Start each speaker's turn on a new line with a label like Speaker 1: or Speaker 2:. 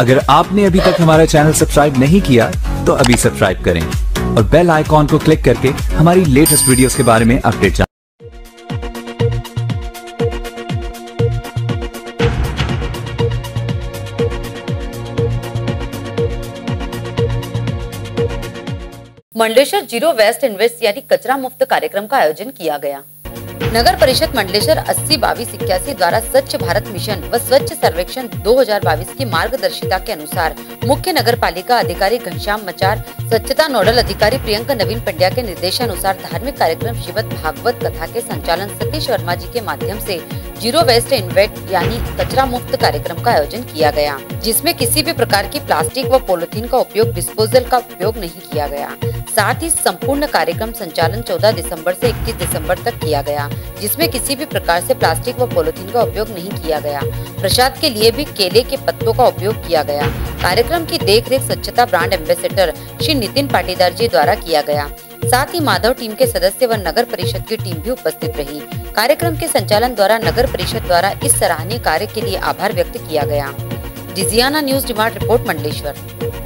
Speaker 1: अगर आपने अभी तक हमारा चैनल सब्सक्राइब नहीं किया तो अभी सब्सक्राइब करें और बेल आइकॉन को क्लिक करके हमारी लेटेस्ट वीडियोस के बारे में अपडेट जानें।
Speaker 2: मंडलेश्वर ज़ीरो वेस्ट इन्वेस्ट यानी कचरा मुफ़्त कार्यक्रम का आयोजन किया गया नगर परिषद मंडलेश्वर अस्सी बाईस इक्यासी द्वारा स्वच्छ भारत मिशन व स्वच्छ सर्वेक्षण 2022 की मार्गदर्शिता के अनुसार मुख्य नगर पालिका अधिकारी घनश्याम मचार, स्वच्छता नोडल अधिकारी प्रियंका नवीन पंड्या के निर्देशानुसार धार्मिक कार्यक्रम शिवत भागवत कथा के संचालन सतीश वर्मा जी के माध्यम से ज़ीरो वेस्ट इन्वेट यानी कचरा मुक्त कार्यक्रम का आयोजन किया गया, जिसमें किसी भी प्रकार की प्लास्टिक व पोलिथीन का उपयोग डिस्पोजल का उपयोग नहीं किया गया। साथ ही संपूर्ण कार्यक्रम संचालन 14 दिसंबर से 21 दिसंबर तक किया गया, जिसमें किसी भी प्रकार से प्लास्टिक व पोलिथीन का उपयोग नहीं किया गया। प्रसाद के लिए भी केले के पत्तों का उपयोग किया गया। कार्यक्रम की देखरेख स्वच्छता ब्रांड एम्बेसडर श्री नितिन पाटीदार जी द्वारा किया गया। साथ ही माधव टीम के सदस्य व नगर परिषद की टीम भी उपस्थित रही। कार्यक्रम के संचालन द्वारा नगर परिषद द्वारा इस सराहनीय कार्य के लिए आभार व्यक्त किया गया। डिजियाना न्यूज़, डिमांड रिपोर्ट, मंडलेश्वर।